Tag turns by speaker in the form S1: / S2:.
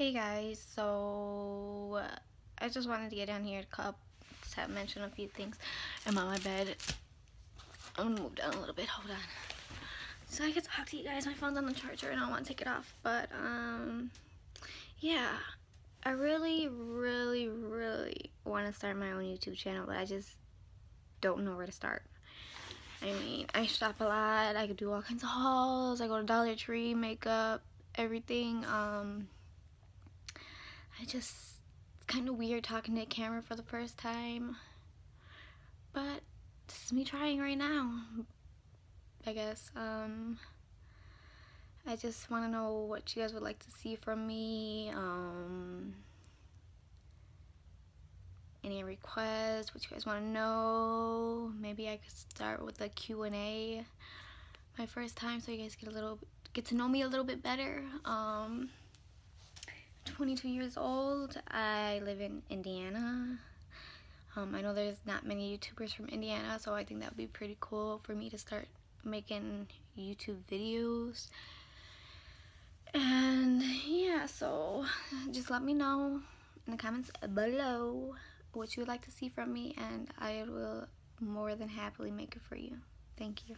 S1: Hey guys, so I just wanted to get down here to, to mention a few things. I'm on my bed. I'm gonna move down a little bit, hold on. So I can talk to you guys. My phone's on the charger and I don't want to take it off. But, um, yeah. I really, really, really want to start my own YouTube channel, but I just don't know where to start. I mean, I shop a lot. I could do all kinds of hauls. I go to Dollar Tree, makeup, everything. Um, I just, it's kind of weird talking to a camera for the first time. But this is me trying right now. I guess. Um, I just want to know what you guys would like to see from me. Um, any requests, what you guys want to know. Maybe I could start with a Q&A my first time so you guys get a little get to know me a little bit better. Um, 22 years old. I live in Indiana. Um, I know there's not many YouTubers from Indiana, so I think that would be pretty cool for me to start making YouTube videos. And yeah, so just let me know in the comments below what you would like to see from me, and I will more than happily make it for you. Thank you.